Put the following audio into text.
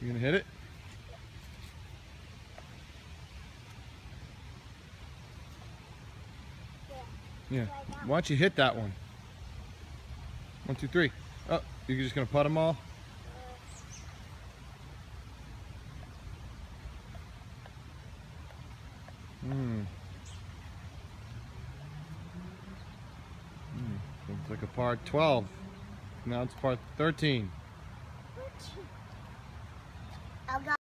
You gonna hit it? Yeah. Why don't you hit that one? One, two, three. Oh, you're just gonna putt them all? Hmm. Hmm. Looks like a par 12. Now it's par 13. I'll go.